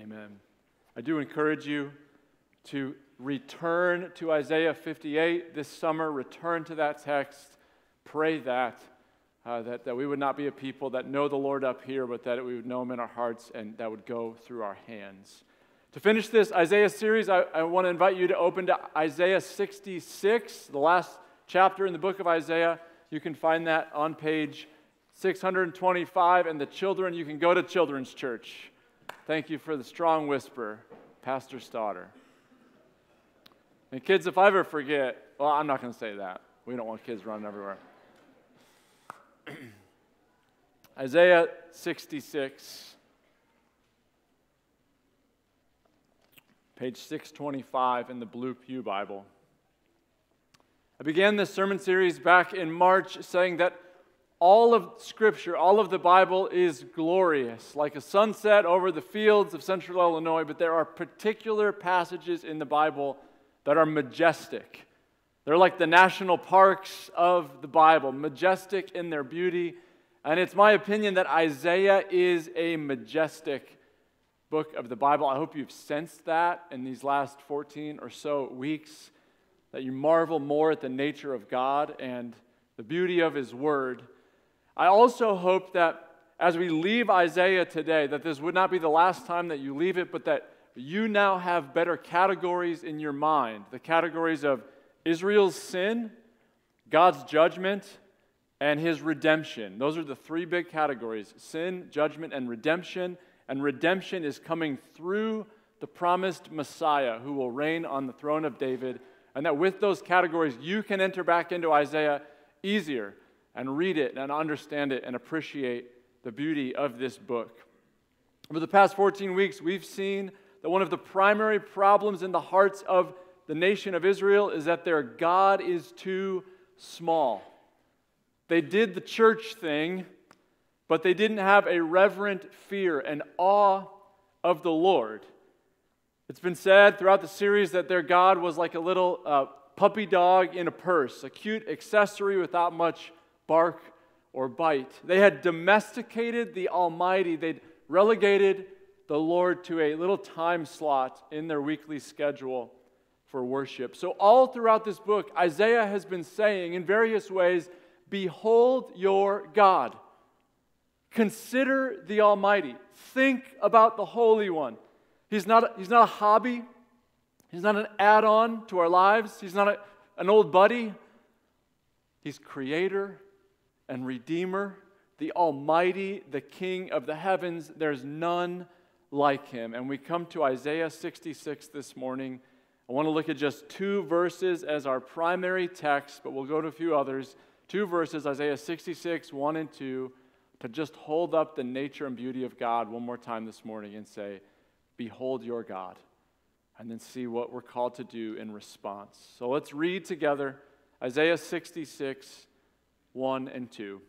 Amen. I do encourage you to return to Isaiah 58 this summer, return to that text, pray that, uh, that, that we would not be a people that know the Lord up here, but that we would know him in our hearts and that would go through our hands. To finish this Isaiah series, I, I want to invite you to open to Isaiah 66, the last chapter in the book of Isaiah. You can find that on page 625. And the children, you can go to Children's Church. Thank you for the strong whisper, Pastor Stodder. And kids, if I ever forget, well, I'm not going to say that. We don't want kids running everywhere. Isaiah 66, page 625 in the Blue Pew Bible. I began this sermon series back in March saying that all of Scripture, all of the Bible is glorious, like a sunset over the fields of central Illinois, but there are particular passages in the Bible that are majestic. They're like the national parks of the Bible, majestic in their beauty. And it's my opinion that Isaiah is a majestic book of the Bible. I hope you've sensed that in these last 14 or so weeks, that you marvel more at the nature of God and the beauty of His Word. I also hope that as we leave Isaiah today, that this would not be the last time that you leave it, but that you now have better categories in your mind the categories of Israel's sin, God's judgment, and his redemption. Those are the three big categories sin, judgment, and redemption. And redemption is coming through the promised Messiah who will reign on the throne of David. And that with those categories, you can enter back into Isaiah easier and read it and understand it and appreciate the beauty of this book. Over the past 14 weeks, we've seen that one of the primary problems in the hearts of the nation of Israel is that their God is too small. They did the church thing, but they didn't have a reverent fear and awe of the Lord. It's been said throughout the series that their God was like a little uh, puppy dog in a purse, a cute accessory without much bark or bite. They had domesticated the Almighty, they'd relegated the Lord to a little time slot in their weekly schedule for worship. So, all throughout this book, Isaiah has been saying in various ways, Behold your God. Consider the Almighty. Think about the Holy One. He's not, he's not a hobby, He's not an add on to our lives, He's not a, an old buddy. He's Creator and Redeemer, the Almighty, the King of the heavens. There's none like him. And we come to Isaiah 66 this morning. I want to look at just two verses as our primary text, but we'll go to a few others. Two verses, Isaiah 66, 1 and 2, to just hold up the nature and beauty of God one more time this morning and say, Behold your God. And then see what we're called to do in response. So let's read together Isaiah 66, 1 and 2.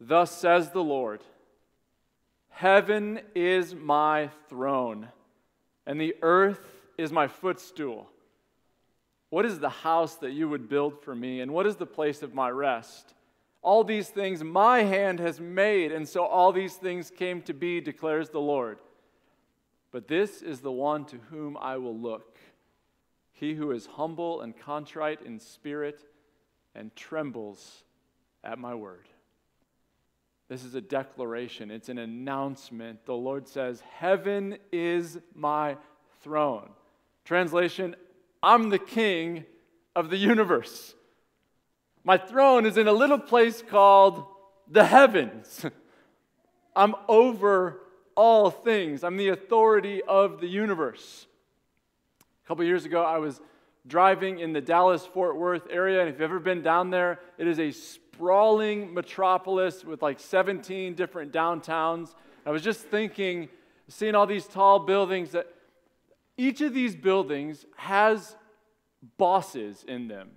Thus says the Lord. Heaven is my throne, and the earth is my footstool. What is the house that you would build for me, and what is the place of my rest? All these things my hand has made, and so all these things came to be, declares the Lord. But this is the one to whom I will look he who is humble and contrite in spirit and trembles at my word. This is a declaration, it's an announcement. The Lord says, Heaven is my throne. Translation, I'm the king of the universe. My throne is in a little place called the heavens. I'm over all things, I'm the authority of the universe. A couple years ago, I was driving in the Dallas Fort Worth area, and if you've ever been down there, it is a sprawling metropolis with like 17 different downtowns. I was just thinking, seeing all these tall buildings, that each of these buildings has bosses in them.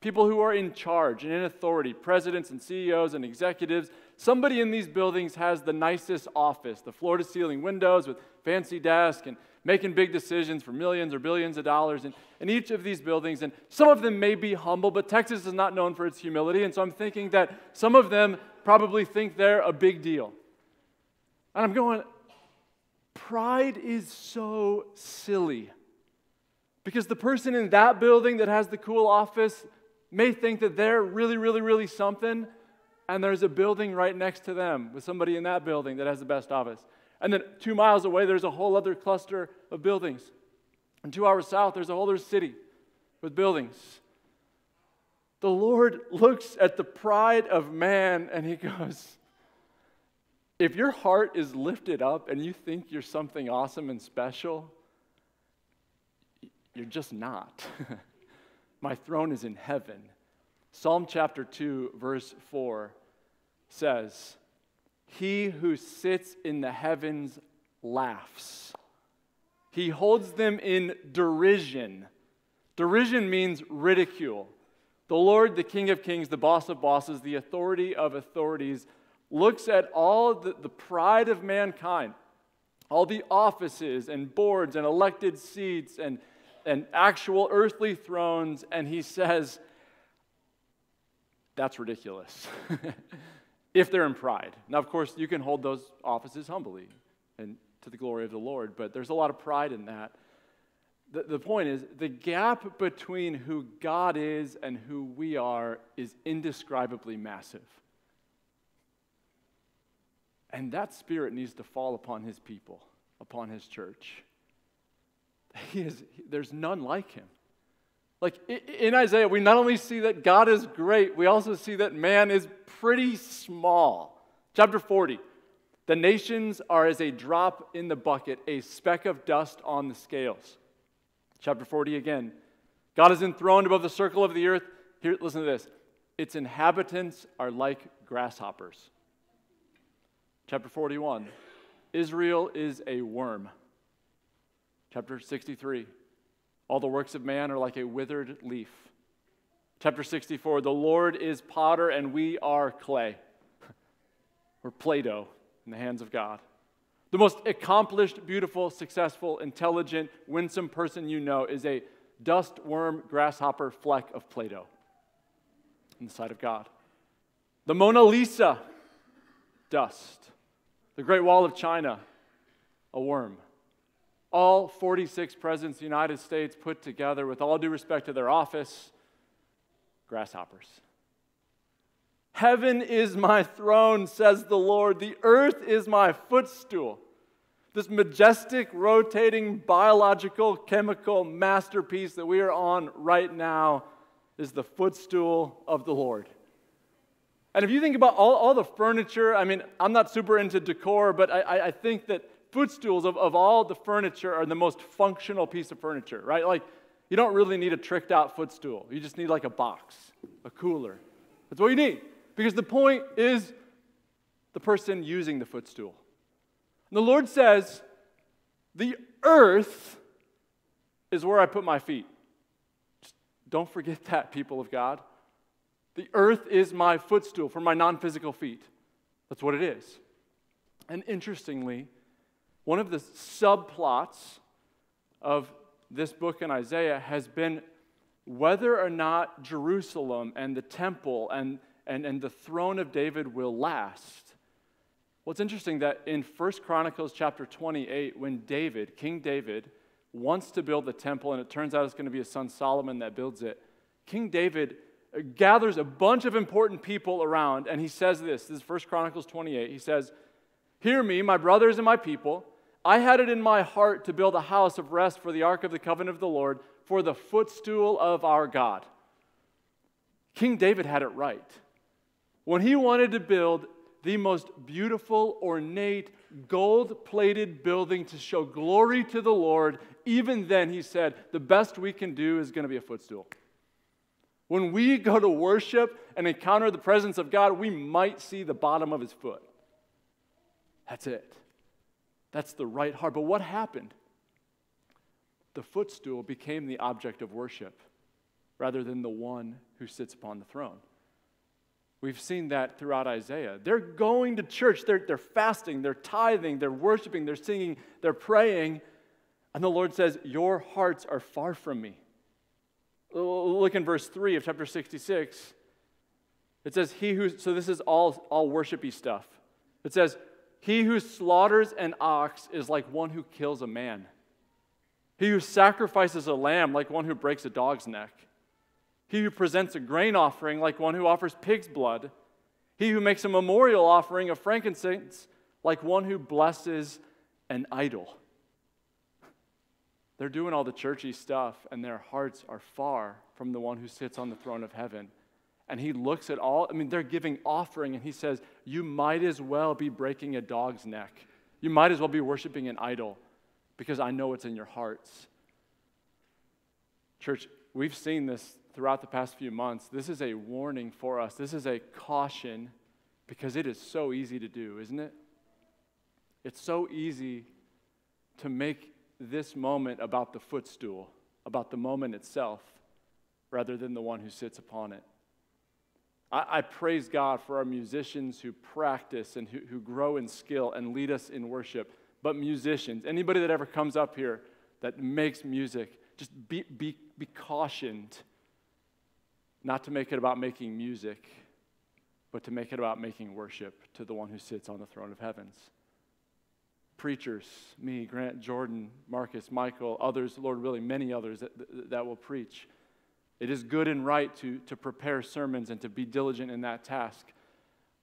People who are in charge and in authority, presidents and CEOs and executives. Somebody in these buildings has the nicest office, the floor to ceiling windows with fancy desk and making big decisions for millions or billions of dollars in, in each of these buildings. And some of them may be humble, but Texas is not known for its humility. And so I'm thinking that some of them probably think they're a big deal. And I'm going, pride is so silly. Because the person in that building that has the cool office may think that they're really, really, really something, and there's a building right next to them with somebody in that building that has the best office. And then two miles away, there's a whole other cluster of buildings. And two hours south, there's a whole other city with buildings. The Lord looks at the pride of man and he goes, If your heart is lifted up and you think you're something awesome and special, you're just not. My throne is in heaven. Psalm chapter 2, verse 4 says, He who sits in the heavens laughs. He holds them in derision. Derision means ridicule. The Lord, the King of Kings, the boss of bosses, the authority of authorities, looks at all the, the pride of mankind, all the offices and boards and elected seats and, and actual earthly thrones, and he says, That's ridiculous. if they're in pride. Now, of course, you can hold those offices humbly and to the glory of the Lord, but there's a lot of pride in that. The, the point is, the gap between who God is and who we are is indescribably massive. And that spirit needs to fall upon his people, upon his church. He is, there's none like him. Like in Isaiah, we not only see that God is great, we also see that man is pretty small. Chapter 40 The nations are as a drop in the bucket, a speck of dust on the scales. Chapter 40 again. God is enthroned above the circle of the earth. Here, listen to this. Its inhabitants are like grasshoppers. Chapter 41. Israel is a worm. Chapter 63. All the works of man are like a withered leaf. Chapter 64. The Lord is potter and we are clay. We're Play Doh in the hands of God. The most accomplished, beautiful, successful, intelligent, winsome person you know is a dust worm, grasshopper fleck of Play Doh in the sight of God. The Mona Lisa, dust. The Great Wall of China, a worm. All 46 presidents of the United States put together, with all due respect to their office, grasshoppers. Heaven is my throne, says the Lord. The earth is my footstool. This majestic, rotating, biological, chemical masterpiece that we are on right now is the footstool of the Lord. And if you think about all, all the furniture, I mean, I'm not super into decor, but I, I think that footstools of, of all the furniture are the most functional piece of furniture, right? Like, you don't really need a tricked out footstool. You just need like a box, a cooler. That's what you need. Because the point is the person using the footstool. And the Lord says, The earth is where I put my feet. Just don't forget that, people of God. The earth is my footstool for my non physical feet. That's what it is. And interestingly, one of the subplots of this book in Isaiah has been whether or not Jerusalem and the temple and and, and the throne of David will last. Well, it's interesting that in 1 Chronicles chapter 28, when David, King David, wants to build the temple, and it turns out it's going to be his son Solomon that builds it, King David gathers a bunch of important people around, and he says this. This is 1 Chronicles 28. He says, Hear me, my brothers and my people. I had it in my heart to build a house of rest for the ark of the covenant of the Lord, for the footstool of our God. King David had it right when he wanted to build the most beautiful, ornate, gold plated building to show glory to the Lord, even then he said, the best we can do is going to be a footstool. When we go to worship and encounter the presence of God, we might see the bottom of his foot. That's it. That's the right heart. But what happened? The footstool became the object of worship rather than the one who sits upon the throne. We've seen that throughout Isaiah. They're going to church, they're, they're fasting, they're tithing, they're worshiping, they're singing, they're praying. And the Lord says, Your hearts are far from me. Look in verse 3 of chapter 66. It says, He who, so this is all, all worshipy stuff. It says, He who slaughters an ox is like one who kills a man. He who sacrifices a lamb like one who breaks a dog's neck. He who presents a grain offering like one who offers pig's blood. He who makes a memorial offering of frankincense like one who blesses an idol. They're doing all the churchy stuff, and their hearts are far from the one who sits on the throne of heaven. And he looks at all, I mean, they're giving offering, and he says, You might as well be breaking a dog's neck. You might as well be worshiping an idol because I know it's in your hearts. Church, we've seen this throughout the past few months. This is a warning for us, this is a caution because it is so easy to do, isn't it? It's so easy to make this moment about the footstool, about the moment itself, rather than the one who sits upon it. I, I praise God for our musicians who practice and who, who grow in skill and lead us in worship. But musicians, anybody that ever comes up here that makes music, just be, be, be cautioned not to make it about making music, but to make it about making worship to the one who sits on the throne of heavens preachers, me, Grant, Jordan, Marcus, Michael, others, Lord willing, many others that, that will preach. It is good and right to, to prepare sermons and to be diligent in that task.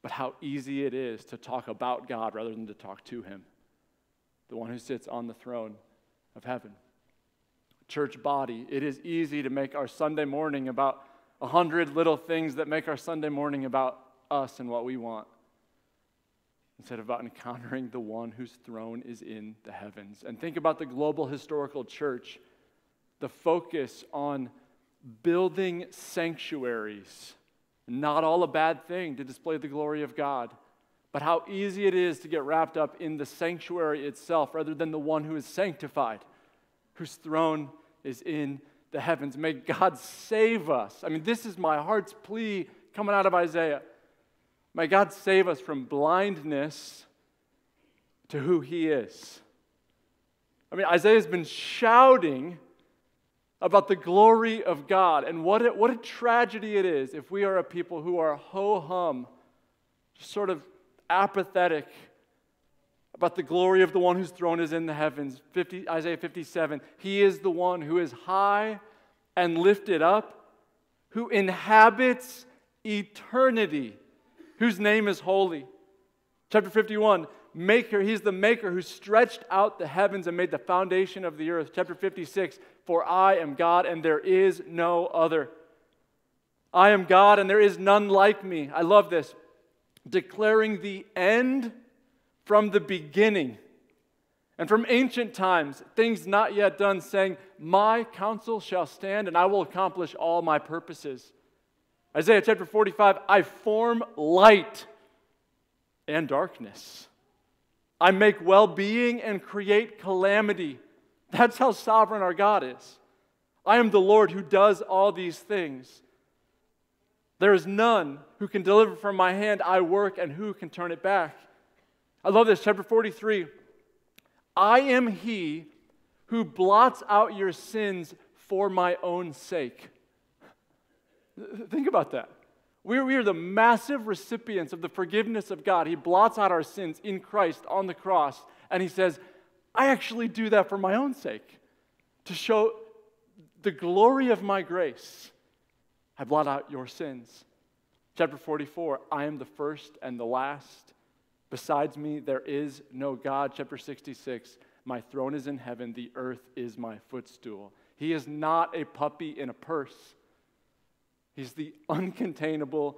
But how easy it is to talk about God rather than to talk to Him, the one who sits on the throne of heaven. Church body, it is easy to make our Sunday morning about a hundred little things that make our Sunday morning about us and what we want instead of about encountering the one whose throne is in the heavens. And think about the global historical church, the focus on building sanctuaries. Not all a bad thing to display the glory of God, but how easy it is to get wrapped up in the sanctuary itself rather than the one who is sanctified, whose throne is in the heavens. May God save us. I mean, this is my heart's plea coming out of Isaiah. May God save us from blindness to who He is. I mean, Isaiah's been shouting about the glory of God, and what a, what a tragedy it is if we are a people who are ho hum, sort of apathetic about the glory of the one whose throne is in the heavens. 50, Isaiah 57 He is the one who is high and lifted up, who inhabits eternity whose name is holy. Chapter 51, maker, he's the maker who stretched out the heavens and made the foundation of the earth. Chapter 56, for I am God and there is no other. I am God and there is none like me. I love this. Declaring the end from the beginning. And from ancient times, things not yet done, saying, My counsel shall stand, and I will accomplish all my purposes. Isaiah chapter 45 I form light and darkness. I make well being and create calamity. That's how sovereign our God is. I am the Lord who does all these things. There is none who can deliver from my hand. I work, and who can turn it back? I love this. Chapter 43 I am he who blots out your sins for my own sake. Think about that. We are, we are the massive recipients of the forgiveness of God. He blots out our sins in Christ on the cross, and He says, I actually do that for my own sake, to show the glory of my grace. I blot out your sins. Chapter 44 I am the first and the last. Besides me, there is no God. Chapter 66 My throne is in heaven, the earth is my footstool. He is not a puppy in a purse. He's the uncontainable,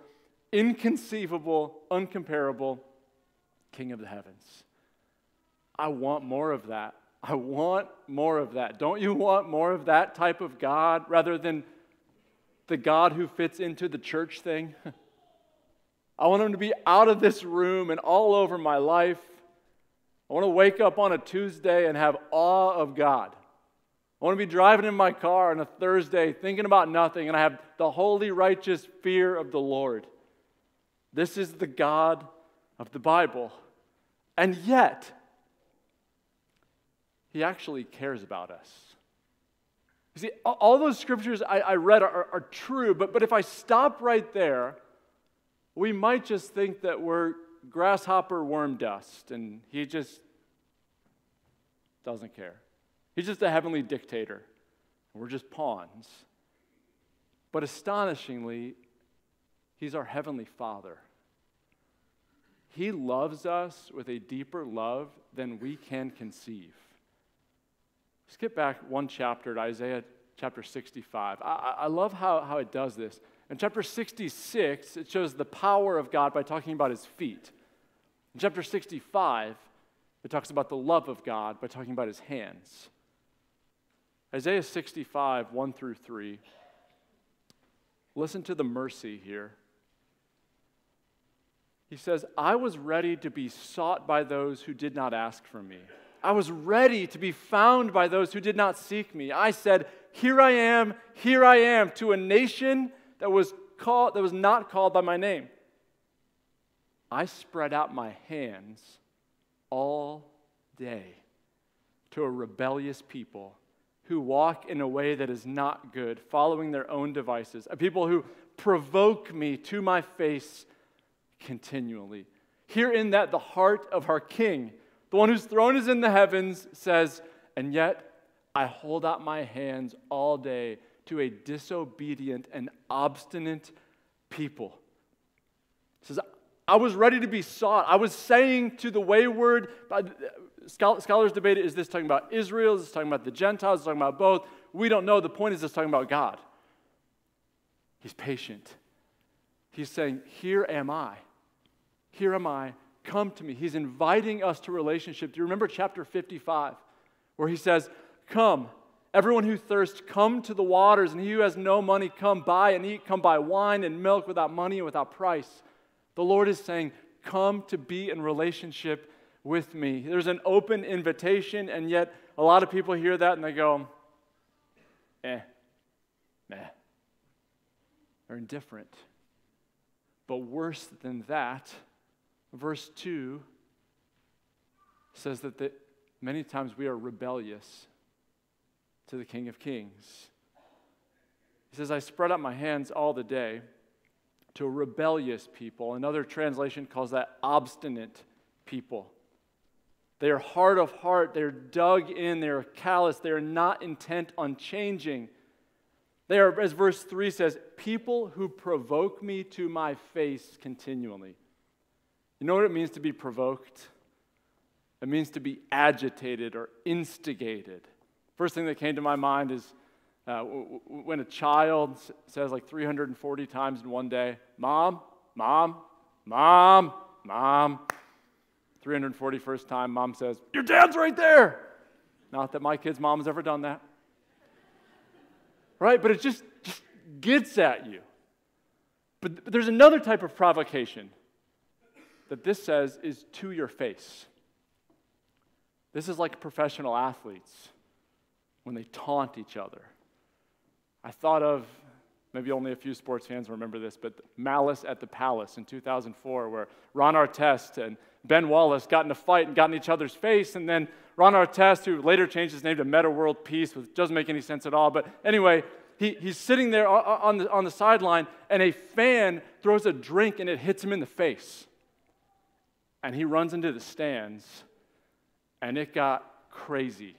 inconceivable, uncomparable King of the heavens. I want more of that. I want more of that. Don't you want more of that type of God rather than the God who fits into the church thing? I want him to be out of this room and all over my life. I want to wake up on a Tuesday and have awe of God. I want to be driving in my car on a Thursday thinking about nothing, and I have the holy, righteous fear of the Lord. This is the God of the Bible. And yet, He actually cares about us. You see, all those scriptures I, I read are, are, true, but, but if I stop right there, we might just think that we're grasshopper worm dust, and he just doesn't care. He's just a heavenly dictator. And We're just pawns. But astonishingly, he's our heavenly Father. He loves us with a deeper love than we can conceive. Skip back one chapter to Isaiah chapter 65. I, I love how, how it does this. In chapter 66, it shows the power of God by talking about his feet. In chapter 65, it talks about the love of God by talking about his hands. Isaiah 65, 1 through 3. Listen to the mercy here. He says, I was ready to be sought by those who did not ask for me. I was ready to be found by those who did not seek me. I said, Here I am, here I am, to a nation that was, called, that was not called by my name. I spread out my hands all day to a rebellious people who walk in a way that is not good, following their own devices, a people who provoke me to my face continually. Here in that, the heart of our King, the one whose throne is in the heavens, says, And yet I hold out my hands all day to a disobedient and obstinate people. He says, I was ready to be sought. I was saying to the wayward, scholars debate is this talking about Israel? Is this talking about the Gentiles? Is talking about both? We don't know. The point is, it's talking about God. He's patient. He's saying, Here am I. Here am I. Come to me. He's inviting us to relationship. Do you remember chapter 55, where he says, Come, everyone who thirsts, come to the waters, and he who has no money, come buy and eat, come buy wine and milk without money and without price. The Lord is saying, Come to be in relationship with me. There's an open invitation, and yet a lot of people hear that and they go, eh, meh. They're indifferent. But worse than that, verse 2 says that the, many times we are rebellious to the King of Kings. He says, I spread out my hands all the day to rebellious people. Another translation calls that obstinate people. They are hard of heart, they're dug in, they're callous, they're not intent on changing. They are, as verse 3 says, people who provoke me to my face continually. You know what it means to be provoked? It means to be agitated or instigated. First thing that came to my mind is uh, when a child says like 340 times in one day, Mom, Mom, Mom, Mom. 341st time, Mom says, Your dad's right there. Not that my kid's mom has ever done that. Right? But it just, just gets at you. But, but there's another type of provocation that this says is to your face. This is like professional athletes when they taunt each other. I thought of maybe only a few sports fans remember this, but Malice at the Palace in 2004, where Ron Artest and Ben Wallace got in a fight and got in each other's face, and then Ron Artest, who later changed his name to Metta World Peace, which doesn't make any sense at all, but anyway, he, he's sitting there on the, on the sideline, and a fan throws a drink and it hits him in the face. And he runs into the stands, and it got crazy.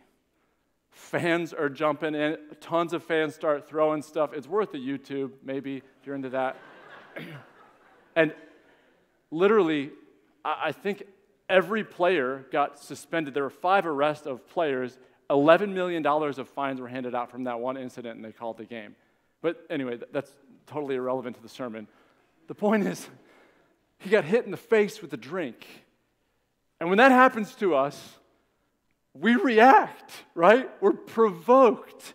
Fans are jumping in, tons of fans start throwing stuff. It's worth a YouTube, maybe, if you're into that. and literally, I think every player got suspended. There were five arrests of players. $11 million of fines were handed out from that one incident, and they called the game. But anyway, that's totally irrelevant to the sermon. The point is, he got hit in the face with a drink. And when that happens to us, we react, right? We're provoked.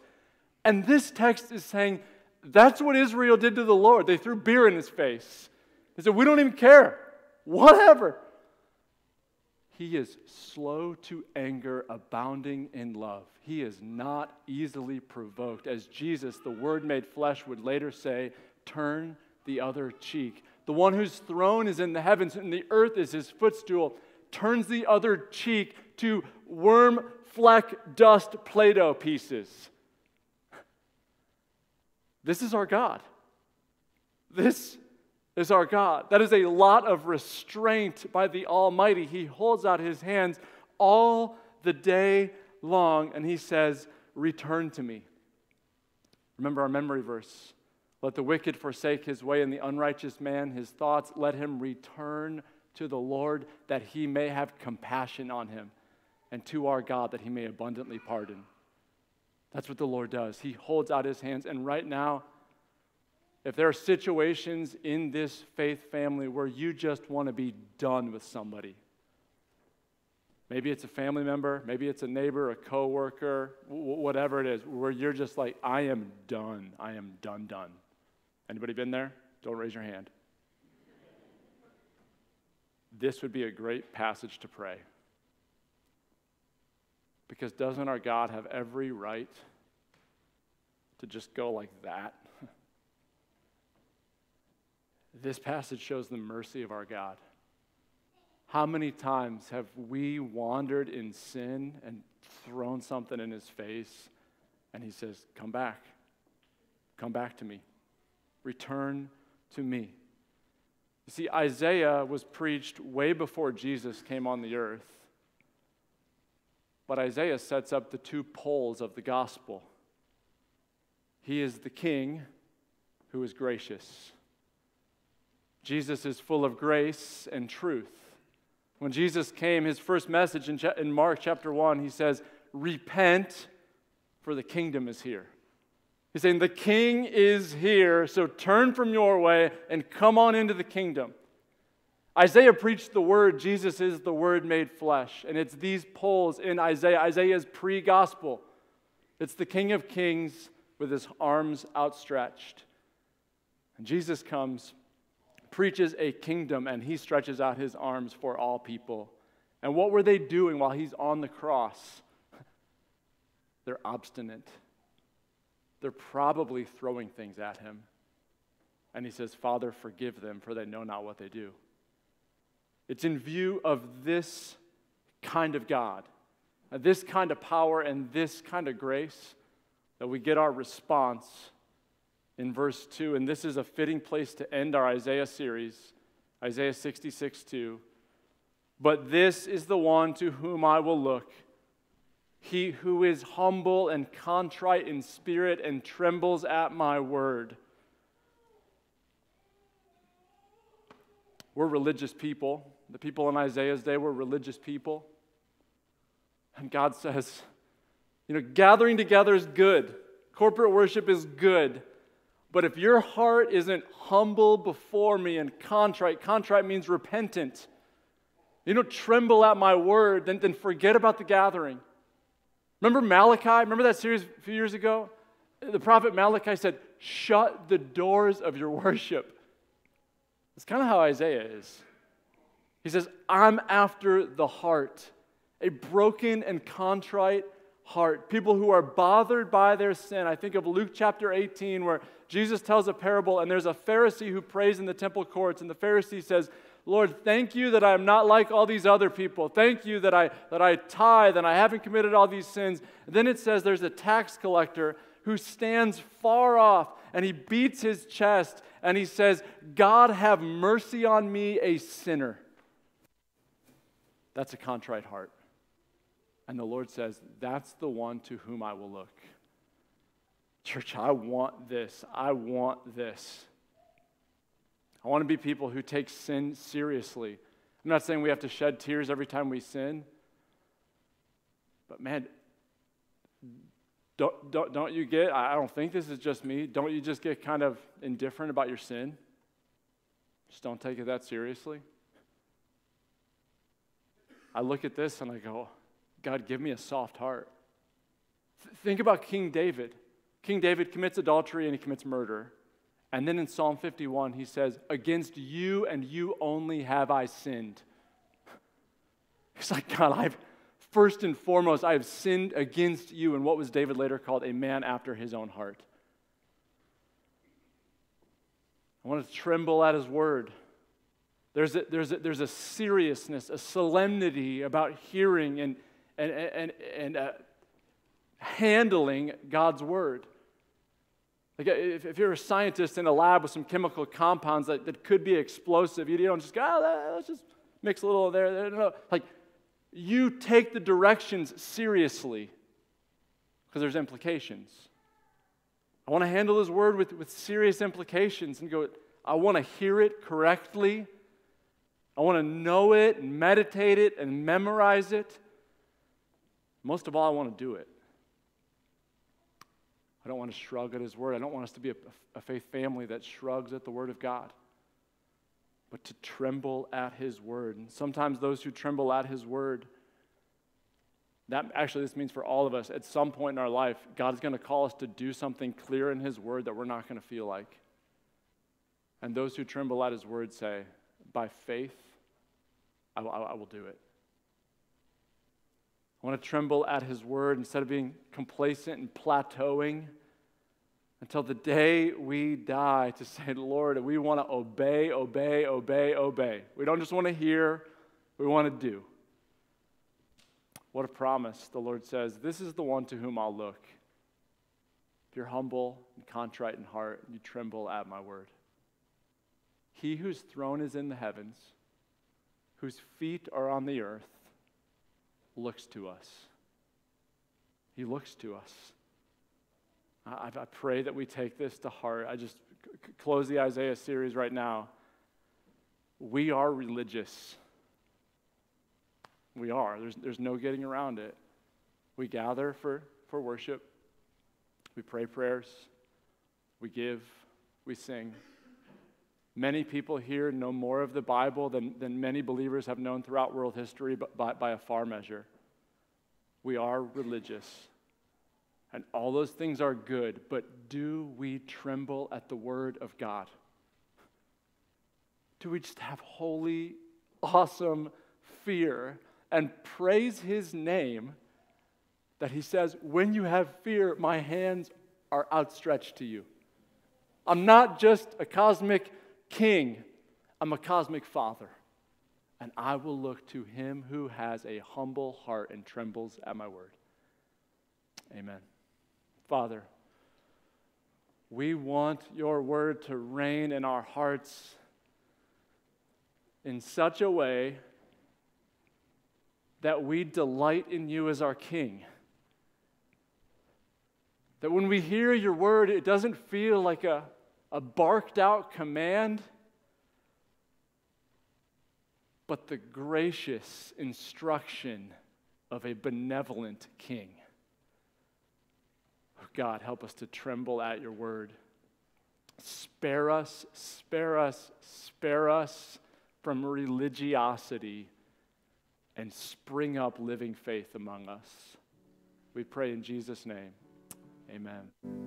And this text is saying that's what Israel did to the Lord. They threw beer in his face. They said, We don't even care. Whatever. He is slow to anger, abounding in love. He is not easily provoked. As Jesus, the Word made flesh, would later say, Turn the other cheek. The one whose throne is in the heavens and the earth is his footstool turns the other cheek to worm fleck dust Play Doh pieces. This is our God. This is our God. That is a lot of restraint by the Almighty. He holds out his hands all the day long and he says, Return to me. Remember our memory verse. Let the wicked forsake his way and the unrighteous man his thoughts. Let him return to the Lord that he may have compassion on him, and to our God that he may abundantly pardon. That's what the Lord does. He holds out his hands. And right now, if there are situations in this faith family where you just want to be done with somebody, maybe it's a family member, maybe it's a neighbor, a coworker, whatever it is, where you're just like, I am done. I am done, done. Anybody been there? Don't raise your hand. This would be a great passage to pray. Because doesn't our God have every right to just go like that? This passage shows the mercy of our God. How many times have we wandered in sin and thrown something in his face? And he says, Come back. Come back to me. Return to me. You see, Isaiah was preached way before Jesus came on the earth. But Isaiah sets up the two poles of the gospel. He is the king who is gracious. Jesus is full of grace and truth. When Jesus came, his first message in, Mark chapter 1, he says, Repent, for the kingdom is here. He's saying, The king is here, so turn from your way and come on into the kingdom. Isaiah preached the word, Jesus is the word made flesh. And it's these poles in Isaiah. Isaiah is pre gospel. It's the King of Kings with his arms outstretched. And Jesus comes preaches a kingdom and he stretches out his arms for all people. And what were they doing while he's on the cross? They're obstinate. They're probably throwing things at him. And he says, Father, forgive them, for they know not what they do. It's in view of this kind of God, uh, this kind of power, and this kind of grace that we get our response in verse 2, and this is a fitting place to end our Isaiah series, Isaiah 66 2. But this is the one to whom I will look, he who is humble and contrite in spirit and trembles at my word. We're religious people. The people in Isaiah's day were religious people. And God says, you know, gathering together is good. Corporate worship is good. But if your heart isn't humble before me and contrite, contrite means repentant. You don't tremble at my word, then, then forget about the gathering. Remember Malachi? Remember that series a few years ago? The prophet Malachi said, Shut the doors of your worship. It's kind of how Isaiah is. He says, I'm after the heart, a broken and contrite heart. People who are bothered by their sin. I think of Luke chapter 18, where Jesus tells a parable, and there's a Pharisee who prays in the temple courts, and the Pharisee says, Lord, thank you that I'm not like all these other people. Thank you that I, that I tithe and I haven't committed all these sins. And then it says there's a tax collector who stands far off and he beats his chest and he says, God, have mercy on me, a sinner. That's a contrite heart. And the Lord says, That's the one to whom I will look. Church, I want this. I want this. I want to be people who take sin seriously. I'm not saying we have to shed tears every time we sin, but man, don't, don't, don't you get, I don't think this is just me, don't you just get kind of indifferent about your sin? Just don't take it that seriously. I look at this and I go, God, give me a soft heart. Think about King David. King David commits adultery and he commits murder. And then in Psalm 51, he says, Against you and you only have I sinned. He's like, God, I've first and foremost, I have sinned against you. And what was David later called? A man after his own heart. I want to tremble at his word. There's a, there's a, there's a seriousness, a solemnity about hearing and, and, and, and uh, handling God's word. Like if, if, you're a scientist in a lab with some chemical compounds that, that could be explosive, you don't just go, oh, let's just mix a little there. there. No, like you take the directions seriously because there's implications. I want to handle his word with, with serious implications and go, I want to hear it correctly. I want to know it and meditate it and memorize it. Most of all, I want to do it. I don't want to shrug at his word. I don't want us to be a, a faith family that shrugs at the word of God, but to tremble at his word. And sometimes those who tremble at his word, that actually this means for all of us at some point in our life, God is going to call us to do something clear in his word that we're not going to feel like. And those who tremble at his word say, by faith, I, I, I will do it. I want to tremble at his word instead of being complacent and plateauing until the day we die to say, Lord, we want to obey, obey, obey, obey. We don't just want to hear, we want to do. What a promise. The Lord says, This is the one to whom I'll look. If you're humble and contrite in heart, you tremble at my word. He whose throne is in the heavens, whose feet are on the earth, looks to us. He looks to us. I, I pray that we take this to heart. I just c- close the Isaiah series right now. We are religious. We are. There's, there's no getting around it. We gather for, for worship, we pray prayers, we give, we sing. Many people here know more of the Bible than, than many believers have known throughout world history, but by, by a far measure. We are religious. And all those things are good, but do we tremble at the word of God? Do we just have holy, awesome fear and praise his name that he says, When you have fear, my hands are outstretched to you? I'm not just a cosmic king, I'm a cosmic father. And I will look to him who has a humble heart and trembles at my word. Amen. Father, we want your word to reign in our hearts in such a way that we delight in you as our King. That when we hear your word, it doesn't feel like a a barked out command, but the gracious instruction of a benevolent king. Oh God, help us to tremble at your word. Spare us, spare us, spare us from religiosity and spring up living faith among us. We pray in Jesus' name. Amen.